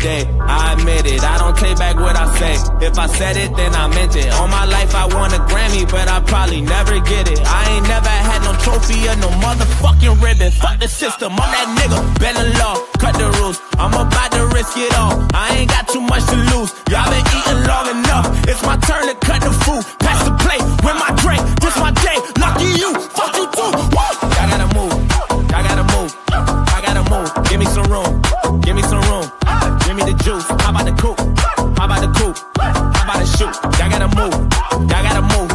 day. I admit it, I don't take back what I say. If I said it, then I meant it. All my life I won a Grammy, but I probably never get it. I ain't never had no trophy or no motherfucking ribbon. Fuck the system, I'm that nigga. Bend the law, cut the rules. I'm about to risk it all. I ain't got too much to lose. Y'all been eating long enough. Move. I gotta move.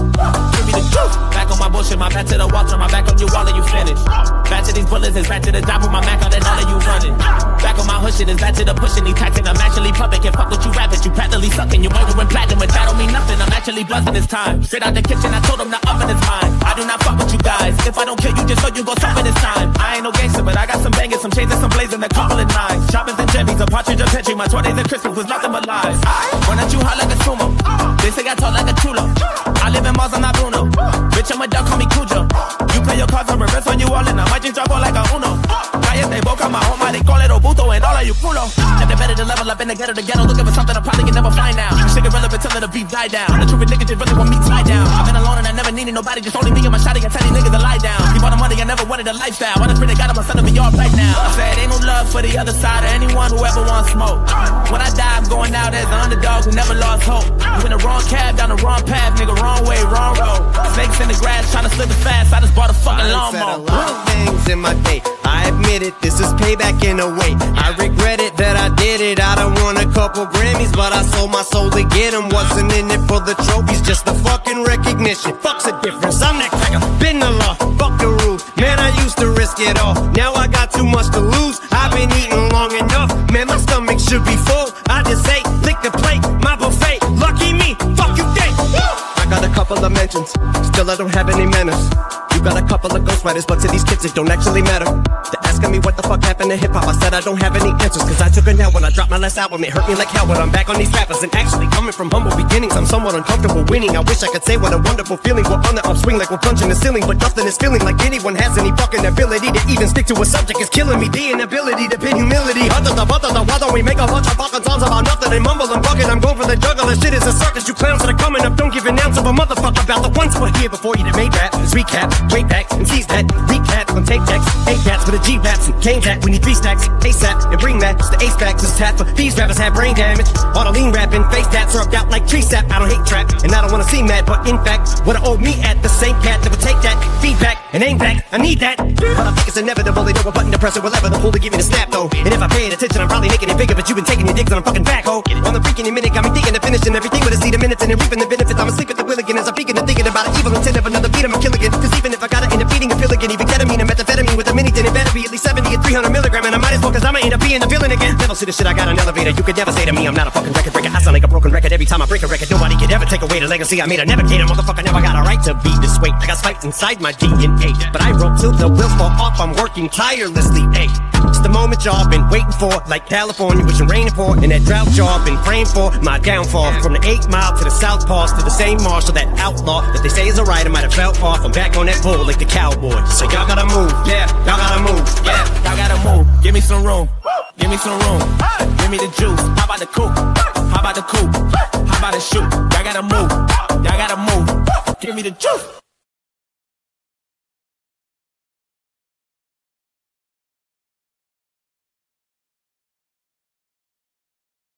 Give me the juice. Back on my bullshit. My back to the wall. Turn my back on you. All of you finish. Back to these bullets. It's back to the top of my Mac. All that Shit. It's back to the pushing. These tactics. I'm actually pumping. Can't fuck with you rapping. You practically sucking. You ain't murdering platinum. But that don't mean nothing. I'm actually buzzing this time. Straight out the kitchen. I told him the oven is mine. I do not fuck with you guys. If I don't kill you, just know you gon' suffer this time. I ain't no gangster, but I got some bangers, some chains and some blazing, a couple of nines. Choppers and jimmies, a partridge, a petri. My 20s and Christmas was nothing but lies. Why don't you hot like a sumo? They say I talk like a chulo. I live in Mars, I'm not Bruno. Bitch, I'm a duck, call me Cujo. You play your cards, I reverse on you all, and I might just drop all like a Uno. Cállate boca, my home, they call it Obuto, all of you culo. They better to level up in the ghetto, the ghetto, looking for something I probably can never find out. Shit irrelevant till the beat die down. The truth nigga just really want me to lie down. I've been alone and I never needed nobody, just only me and my shotty. I tell these niggas to lie down. Keep all the money, I never wanted a lifestyle. I just pray to God I'm son of be all right now. I said ain't no love for the other side or anyone who ever wants smoke. When I die, I'm going out as an underdog who never lost hope. You in the wrong cab, down the wrong path, nigga, wrong way, wrong road. Snakes in the grass, trying to slip it fast. I just bought a fucking a lawnmower. lot of things in my day. I admit it, this is payback in a way. I regret it that I did it. I don't want a couple Grammys, but I sold my soul to get 'em. Wasn't in it for the trophies, just the fucking recognition. Fuck's the difference. I'm that cracker, been the law, fuck the rules. Man, I used to risk it all. Now I got too much to lose. I've been eating long enough. Man, my stomach should be full. I just ate, lick the plate, my buffet. Lucky me, fuck you, think. I got a couple of mentions, still I don't have any manners. Got a couple of ghostwriters, but to these kids it don't actually matter. They're asking me what the fuck happened to hip hop. I said I don't have any answers, cause I took a nap when I dropped my last album. It hurt me like hell, but I'm back on these rappers. And actually, coming from humble beginnings, I'm somewhat uncomfortable winning. I wish I could say what a wonderful feeling. We're on the upswing like we're punching the ceiling, but nothing is feeling like anyone has any fucking ability to even stick to a subject. is killing me. The inability to pin humility. Other the other the don't we make a bunch of fucking songs about nothing and mumble and bucket? I'm going for the juggler. Shit is a circus. You clowns that are coming up. Don't give of a motherfucker about the ones who were here before you that made rap. Just recap, straight back, and seize that. Recap on tape decks. Eight cats with a G raps and cane that. We need three stacks. ASAP and bring that. It's the ace back. Is tap for these rappers have brain damage. All the lean rapping, face tats rubbed out like tree sap. I don't hate trap, and I don't wanna see mad, but in fact, what I owe me at the same cat that would take that feedback and aim back. I need that. But I think it's inevitable. They know a button to press it will ever the give me the snap though. And if I pay attention, I'm probably making it bigger. But you've been taking your digs on a fucking back hole. On the freaking minute, got me thinking of finishing everything with a seat of minutes and then reaping the benefits. I'm asleep at the wheel again as I'm peeking and thinking about an evil intent of another beat. I'm a killing it. Cause even if I gotta end up beating a pill again, even ketamine and methamphetamine with a mini, then it better be at least 70 and 300 milligram. And I might as well, cause I'ma end up being the villain again. Never see the shit I got on elevator. You could never say to me, I'm not a fucking record breaker. I sound like a broken record every time I break a record. Nobody could ever take away the legacy I made. A navigator, motherfucker, never got a right to be this way. I got spite inside my DNA. But I wrote till the wheels fall off. I'm working tirelessly. Hey, it's the moment y'all been waiting for. Like California, wishing rain for. And that drought y'all been praying for. My downfall. From the 8 mile to the Southpaw to the same Marshall. That outlaw that they say is a right. I might have fell off. I'm back on that bull like the cowboy. So y'all gotta move. Yeah, y'all gotta move. Yeah. Y'all gotta move. Give me some room. Give me some room. Give me the juice. How about the coupe? How about the coupe? How about the shoot? Y'all gotta move. Y'all gotta move. Give me the juice.